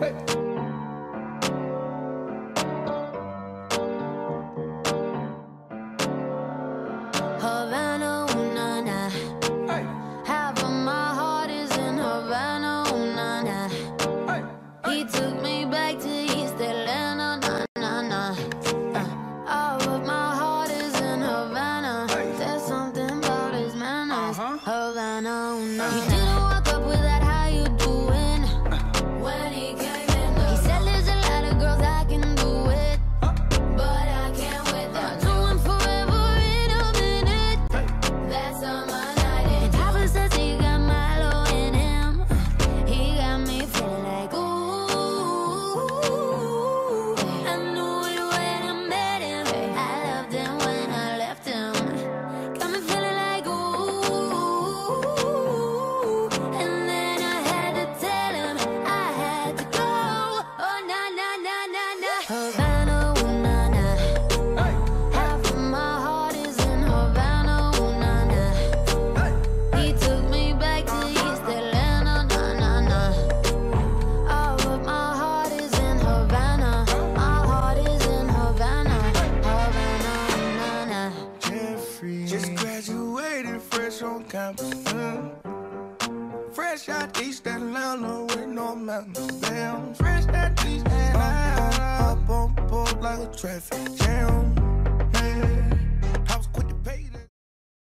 Havana, ooh, nah, nah. Half of my heart is in Havana, ooh, nah, nah. He took me back to East Atlanta, nah, nah, nah. Uh, all of my heart is in Havana. There's something about his manners. Havana, ooh, nah, He didn't walk up with that, Just graduated fresh on campus. mm. Fresh out East Atlanta with no mountains. Damn, fresh out East Atlanta. Up on board like a traffic jam.